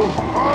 Oh,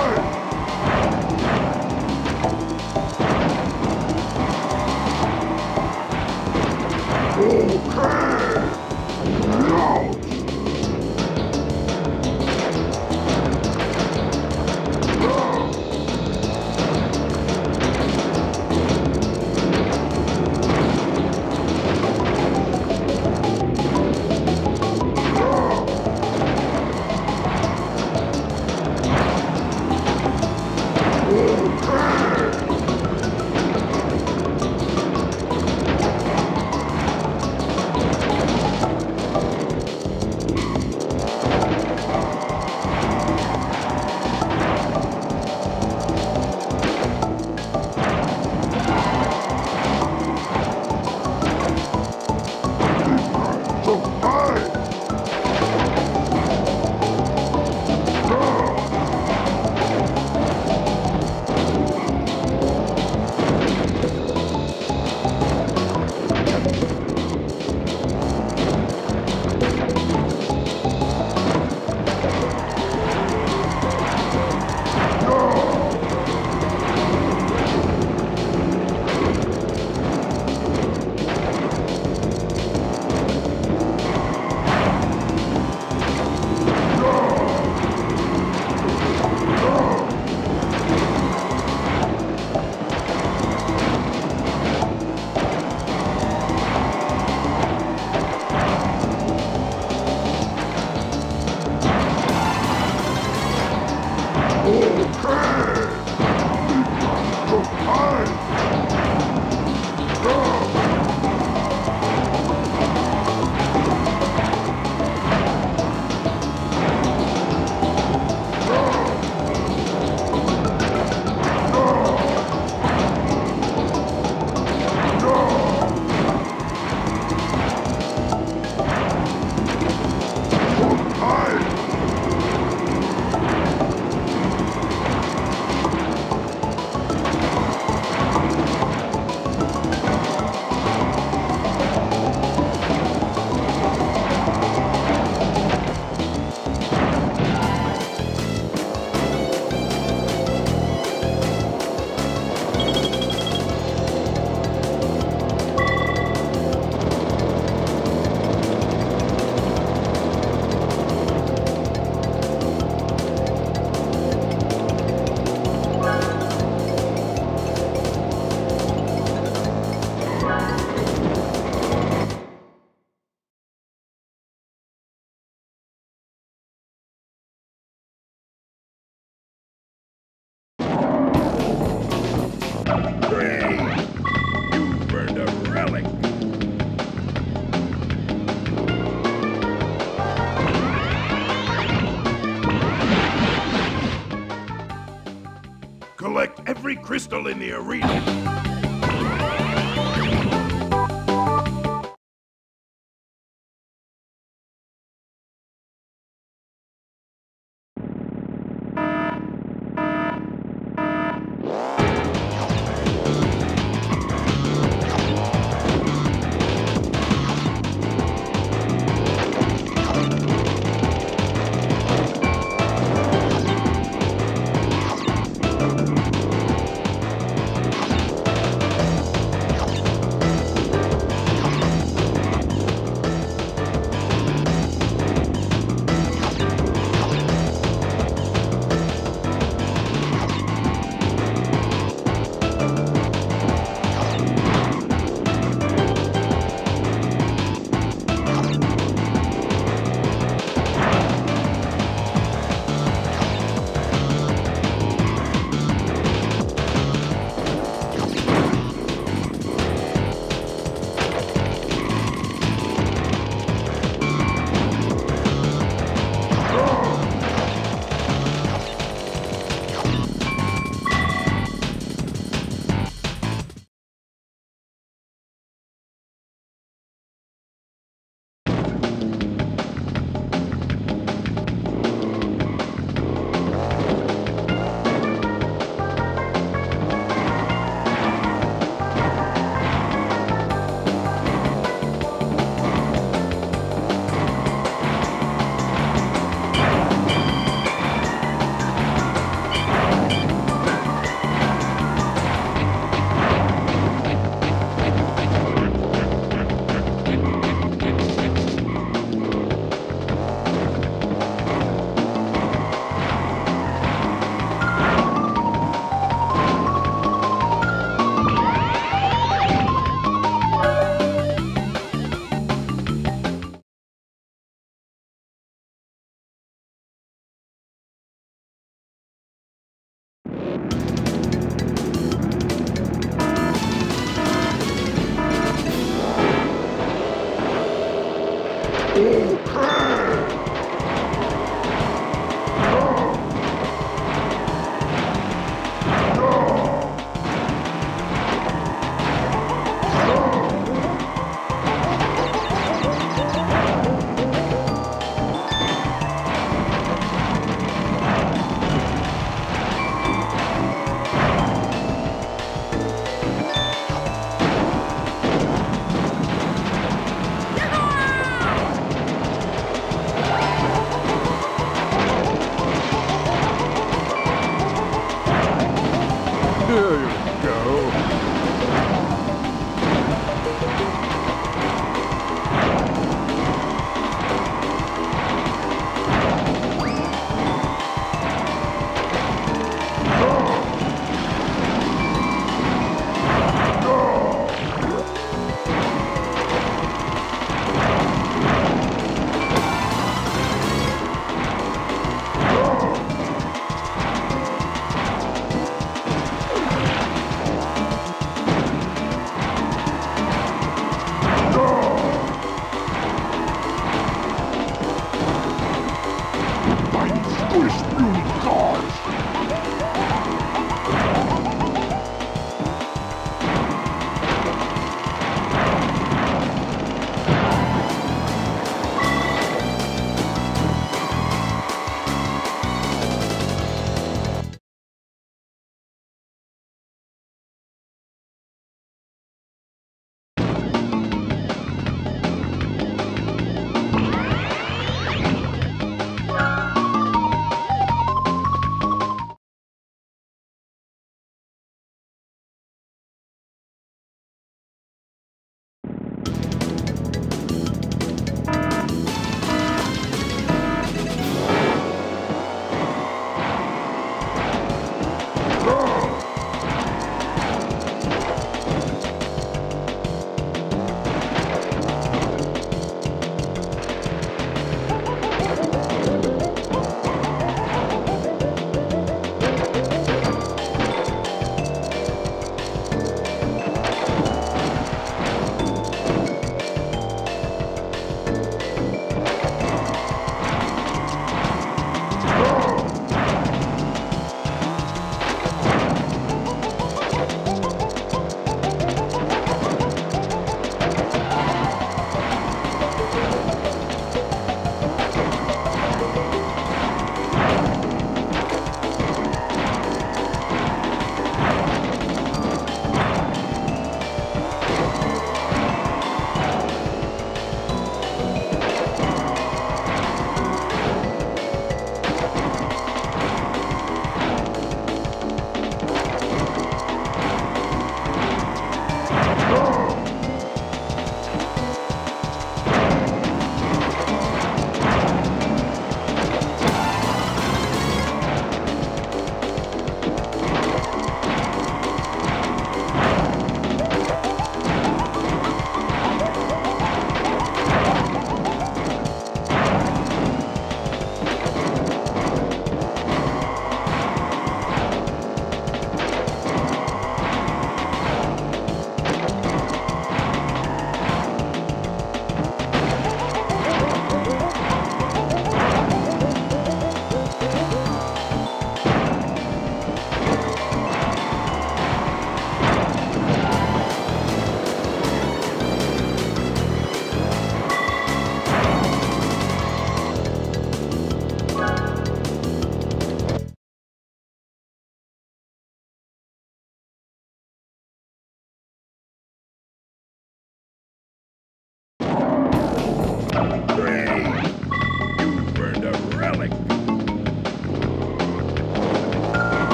crystal in the arena.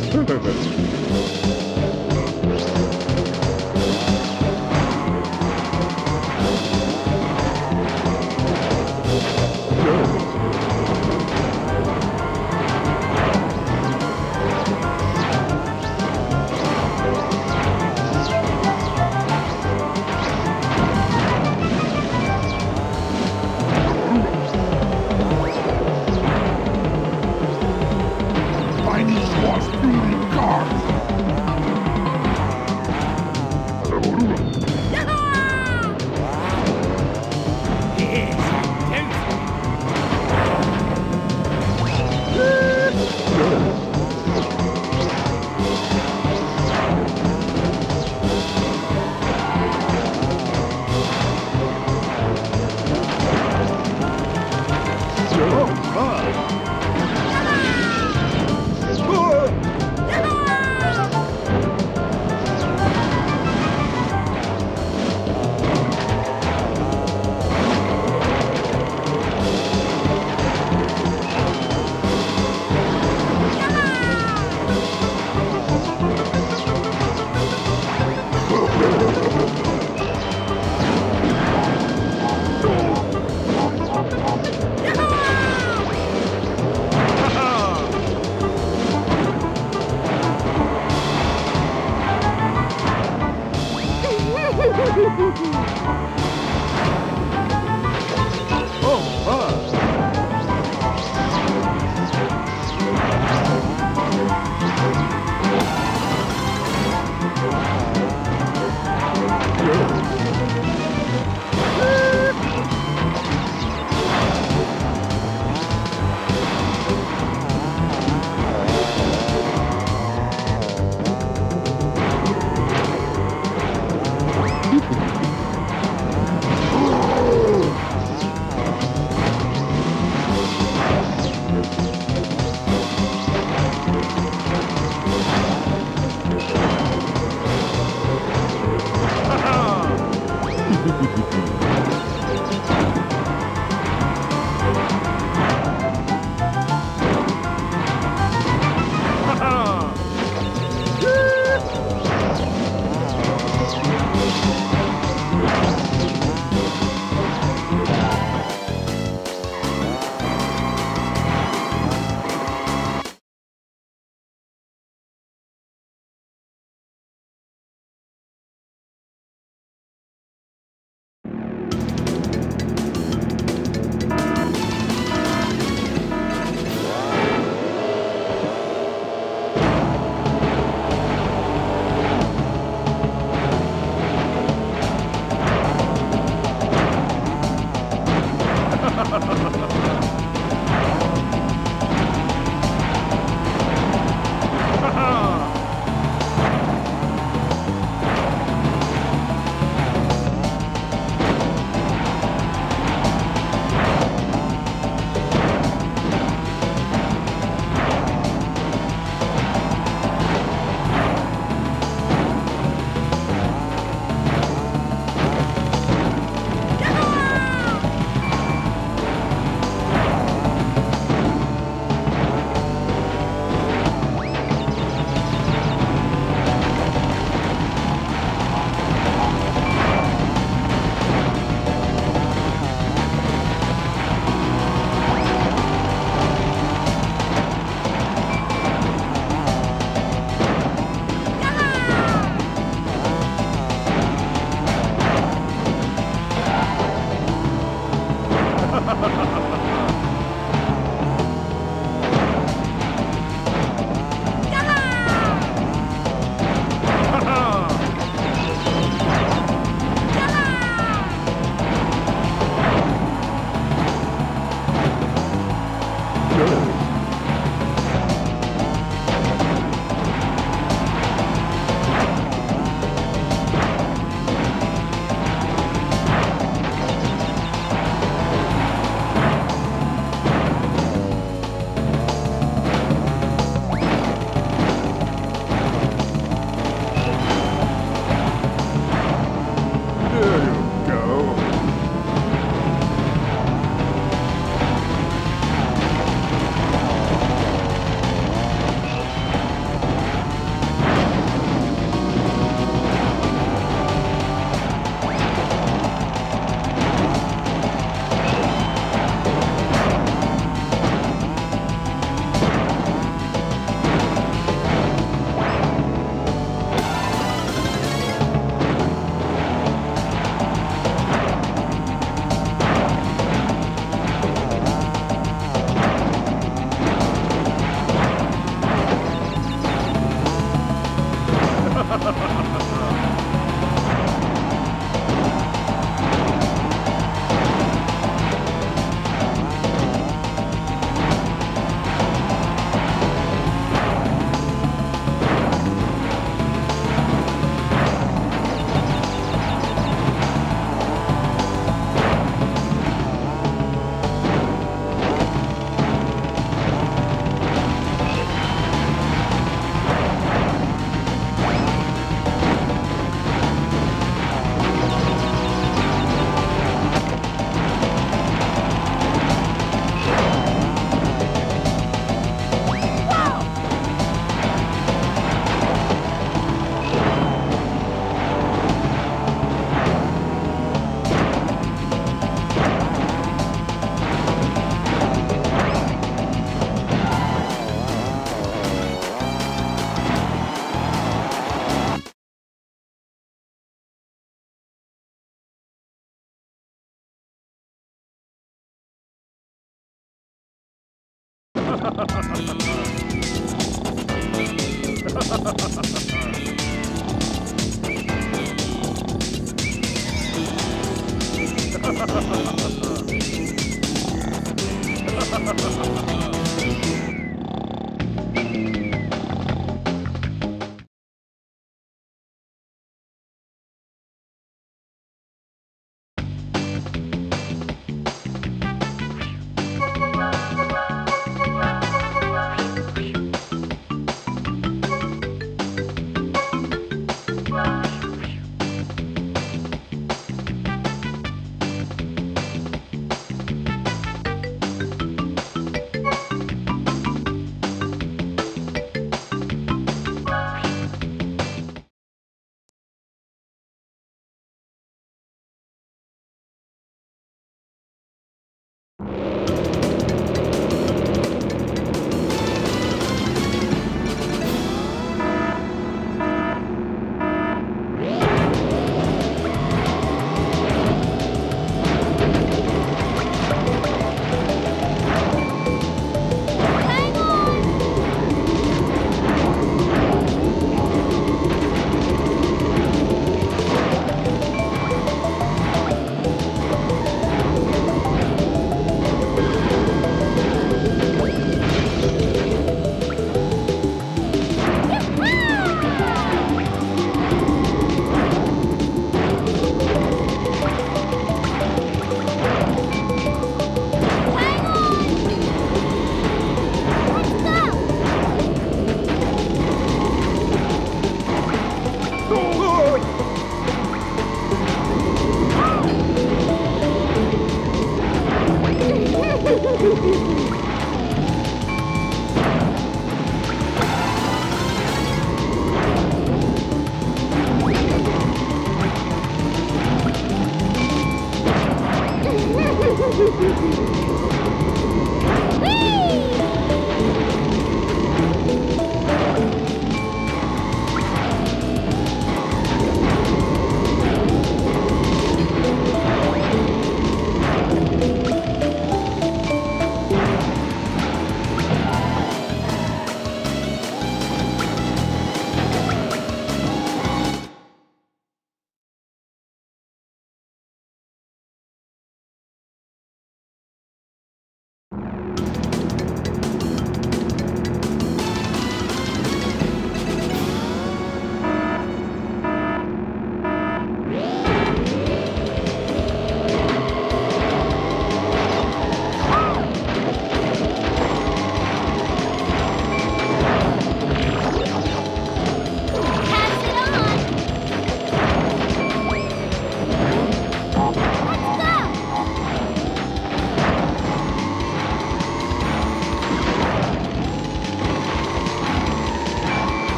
Oh,